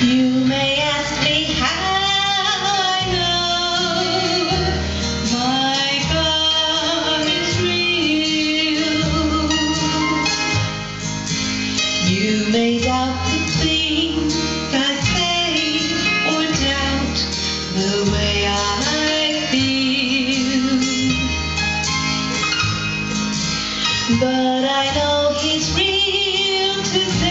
You may ask me how I know my God is real. You may doubt the things I say or doubt the way I feel. But I know he's real today.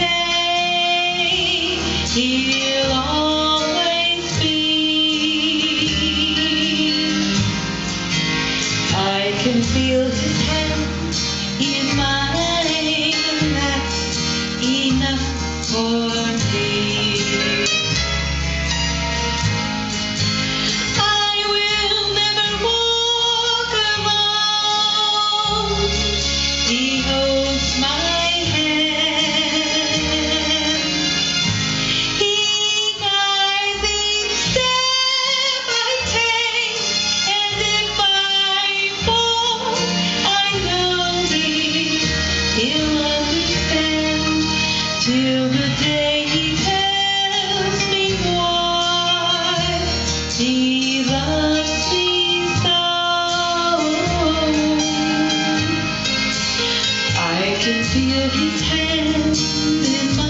Till the day he tells me why he loves me so. I can feel his hand in my